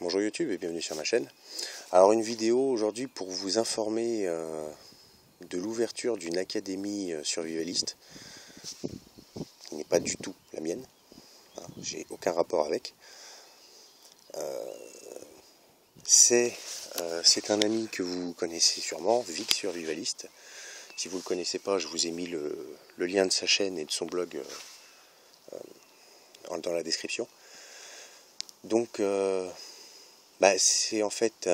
Bonjour YouTube et bienvenue sur ma chaîne. Alors une vidéo aujourd'hui pour vous informer euh, de l'ouverture d'une académie euh, survivaliste qui n'est pas du tout la mienne. J'ai aucun rapport avec. Euh, c'est un ami que vous connaissez sûrement, Vic Survivaliste. Si vous ne le connaissez pas, je vous ai mis le, lien de sa chaîne et de son blog dans la description. Donc bah, c'est en fait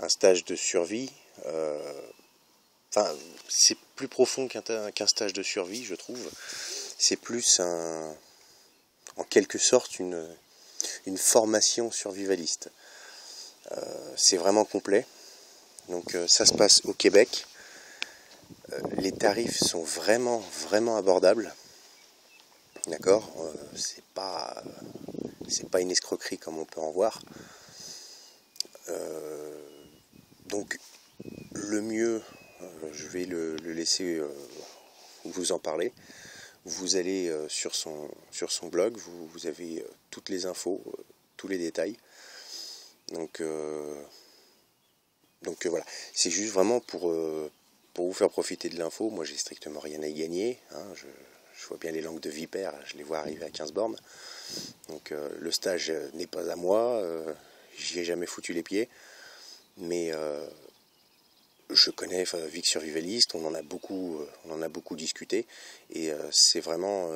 un stage de survie. Euh, enfin, c'est plus profond qu'un stage de survie, je trouve. C'est plus un, en quelque sorte une, formation survivaliste. Euh, c'est vraiment complet. Donc euh, ça se passe au Québec. les tarifs sont vraiment vraiment abordables. D'accord? C'est pas c'est pas une escroquerie comme on peut en voir. Euh, donc le mieux, euh, je vais le, laisser euh, vous en parler. Vous allez sur, son, sur son blog, vous, avez toutes les infos, tous les détails. Donc, donc voilà, c'est juste vraiment pour, pour vous faire profiter de l'info. Moi j'ai strictement rien à y gagner. Hein. je, je vois bien les langues de vipère, je les vois arriver à 15 bornes. Donc euh, le stage n'est pas à moi, euh, j'y ai jamais foutu les pieds, mais euh, je connais Vic Survivaliste, on en a beaucoup, on en a beaucoup discuté, et c'est vraiment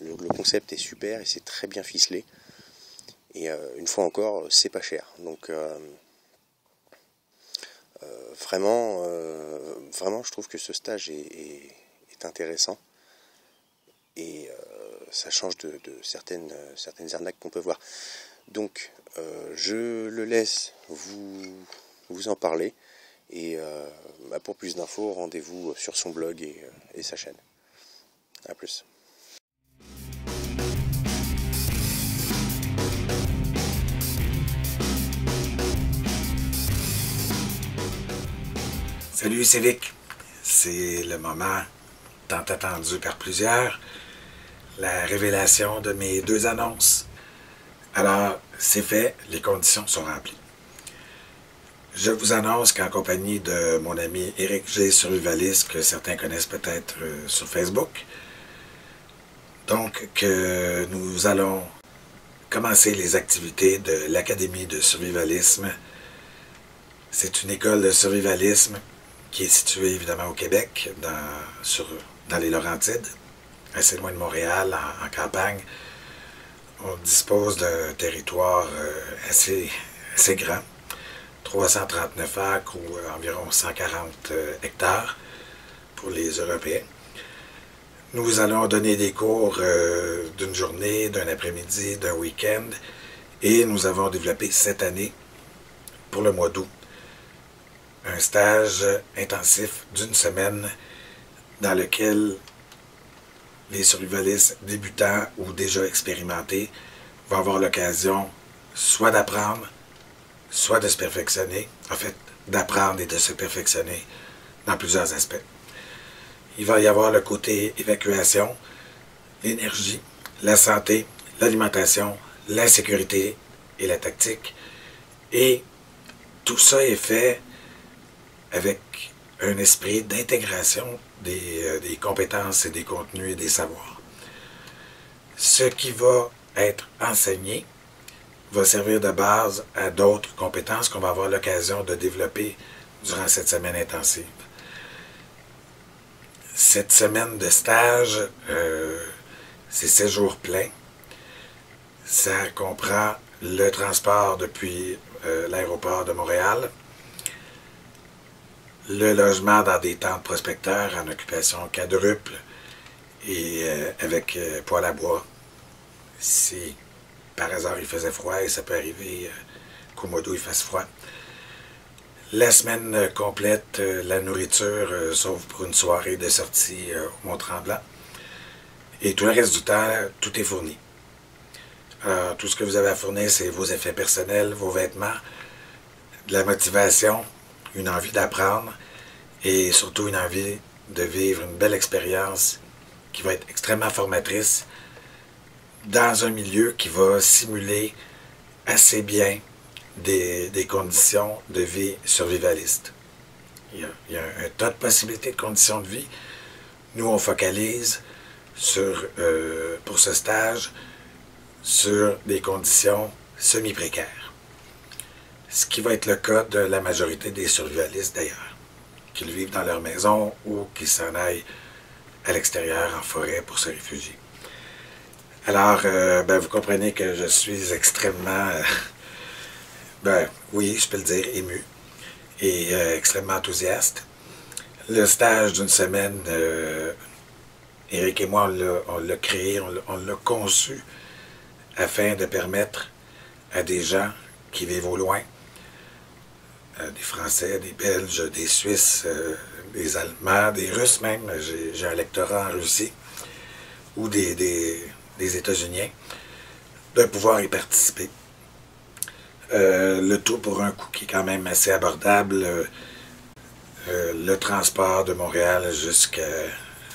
le, concept est super et c'est très bien ficelé. Et une fois encore, c'est pas cher. Donc vraiment, vraiment, je trouve que ce stage est intéressant et euh, ça change de, certaines, certaines arnaques qu'on peut voir. Donc euh, je le laisse vous, vous en parler et euh, bah, pour plus d'infos, rendez-vous sur son blog et, et sa chaîne. A plus. Salut, c'est Vic. C'est le moment tant attendu par plusieurs la révélation de mes deux annonces. Alors, c'est fait, les conditions sont remplies. Je vous annonce qu'en compagnie de mon ami Eric G. Survivaliste, que certains connaissent peut-être euh, sur Facebook, donc que nous allons commencer les activités de l'Académie de survivalisme. C'est une école de survivalisme qui est située évidemment au Québec, dans les Laurentides assez loin de Montréal, en, campagne. On dispose d'un territoire euh, assez, assez grand, 339 acres ou euh, environ 140 euh, hectares pour les Européens. Nous allons donner des cours d'une journée, d'un après-midi, d'un week-end, et nous avons développé cette année, pour le mois d'août, un stage intensif d'une semaine dans lequel les survivalistes débutants ou déjà expérimentés vont avoir l'occasion soit d'apprendre, soit de se perfectionner. En fait, d'apprendre et de se perfectionner dans plusieurs aspects. Il va y avoir le côté évacuation, l'énergie, la santé, l'alimentation, la sécurité et la tactique. Et tout ça est fait avec un esprit d'intégration euh, des, compétences et des contenus et des savoirs. Ce qui va être enseigné va servir de base à d'autres compétences qu'on va avoir l'occasion de développer durant cette semaine intensive. Cette semaine de stage, euh, c'est 7 jours pleins. Ça comprend le transport depuis euh, l'aéroport de Montréal, le logement dans des tentes prospecteurs en occupation quadruple et euh, avec euh, poêle à bois. Si par hasard il faisait froid, et ça peut arriver euh, qu'au mois il fasse froid. La semaine complète, la nourriture, sauf pour une soirée de sortie au Mont-Tremblant. Et tout le reste du temps, tout est fourni. tout ce que vous avez à fournir, c'est vos effets personnels, vos vêtements, de la motivation, une envie d'apprendre et surtout une envie de vivre une belle expérience qui va être extrêmement formatrice dans un milieu qui va simuler assez bien des, conditions de vie survivalistes. Il y, a, un, tas de possibilités de conditions de vie. Nous, on focalise euh, pour ce stage sur des conditions semi-précaires. Ce qui va être le cas de la majorité des survivalistes d'ailleurs, qu'ils vivent dans leur maison ou qu'ils s'en aillent à l'extérieur en forêt pour se réfugier. Alors, euh, ben, vous comprenez que je suis extrêmement, euh, ben oui, je peux le dire, ému et euh, extrêmement enthousiaste. Le stage d'une semaine, Eric et moi, on l'a créé, on l'a conçu afin de permettre à des gens qui vivent au loin, des Français, des Belges, des Suisses, des Allemands, des Russes même, j'ai un lectorat en Russie, ou des, États-Unis, de pouvoir y participer. Euh, le tout pour un coût qui est quand même assez abordable. Euh, euh, le transport de Montréal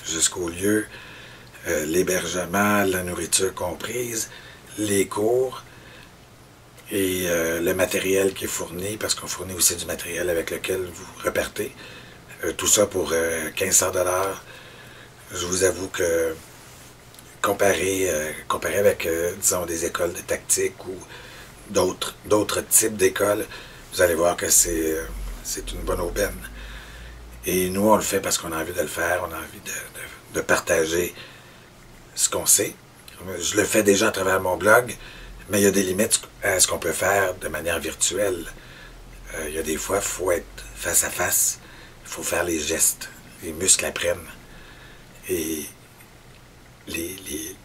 jusqu'au lieu, l'hébergement, la nourriture comprise, les cours et le matériel qui est fourni, parce qu'on fournit aussi du matériel avec lequel vous repartez. tout ça pour 1500 dollars. Je vous avoue que comparé, euh, comparé avec, euh, disons, des écoles de tactique ou d'autres, types d'écoles, vous allez voir que c'est, euh, une bonne aubaine. Et nous, on le fait parce qu'on a envie de le faire, on a envie de, partager ce qu'on sait. Je le fais déjà à travers mon blog, mais il y a des limites à ce qu'on peut faire de manière virtuelle. il y a des fois, il faut être face à face, il faut faire les gestes, les muscles apprennent. Et les,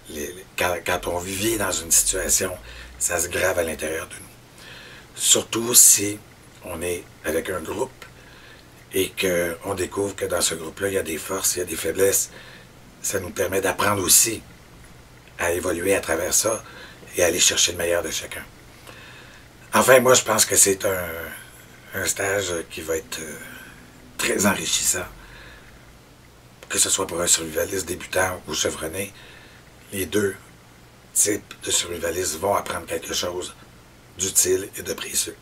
quand, on vit dans une situation, ça se grave à l'intérieur de nous. Surtout si on est avec un groupe et qu'on découvre que dans ce groupe-là, il y a des forces, il y a des faiblesses. Ça nous permet d'apprendre aussi à évoluer à travers ça et aller chercher le meilleur de chacun. Enfin, moi, je pense que c'est un, un, stage qui va être euh, très enrichissant que ce soit pour un survivaliste débutant ou chevronné, les deux types de survivalistes vont apprendre quelque chose d'utile et de précieux.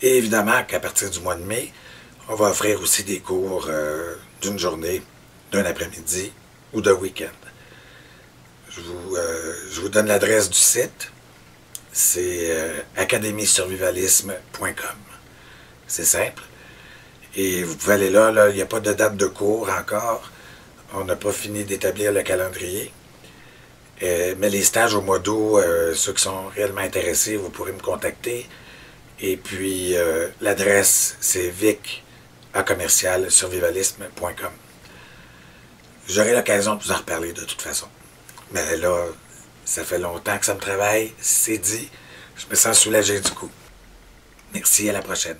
Et évidemment qu'à partir du mois de mai, on va offrir aussi des cours euh, d'une journée, d'un après-midi ou d'un week-end. Je vous, euh, je vous donne l'adresse du site. C'est euh, academiesurvivalisme.com. C'est simple. Et vous pouvez aller là, il n'y a pas de date de cours encore. On n'a pas fini d'établir le calendrier. Euh, mais les stages au mois d'août, euh, ceux qui sont réellement intéressés, vous pourrez me contacter. Et puis, l'adresse, c'est vic à commercial survivalisme.com. J'aurai l'occasion de vous en reparler de toute façon. Mais là, ça fait longtemps que ça me travaille, c'est dit. Je me sens soulagé du coup. Merci, à la prochaine.